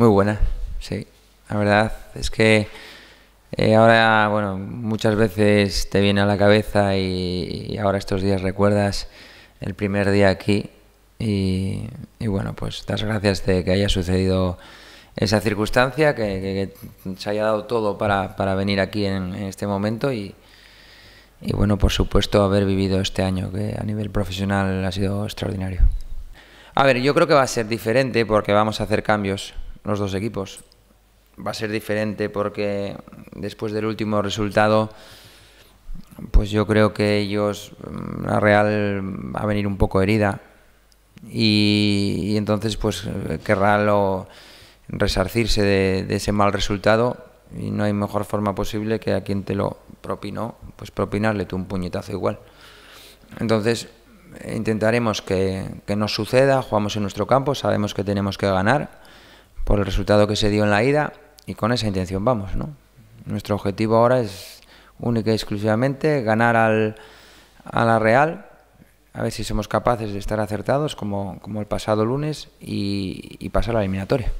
Muy buena, sí. La verdad es que eh, ahora, bueno, muchas veces te viene a la cabeza y, ahora estos días recuerdas el primer día aquí y, bueno, pues das gracias de que haya sucedido esa circunstancia, que, se haya dado todo para, para venir aquí en, este momento y, y bueno, por supuesto haber vivido este año que a nivel profesional ha sido extraordinario. A ver, yo creo que va a ser diferente porque vamos a hacer cambios los dos equipos. Va a ser diferente porque después del último resultado, pues yo creo que ellos, mm, la Real va a venir un poco herida y, entonces pues querrá lo, resarcirse de, ese mal resultado y no hay mejor forma posible que a quien te lo propinó, pues propinarle tú un puñetazo igual. Entonces intentaremos que, que no suceda, jugamos en nuestro campo, sabemos que tenemos que ganar por el resultado que se dio en la ida y con esa intención vamos, ¿no? Nuestro objetivo ahora es única y exclusivamente ganar al, a la Real, a ver si somos capaces de estar acertados como, como el pasado lunes y, y pasar a la eliminatoria.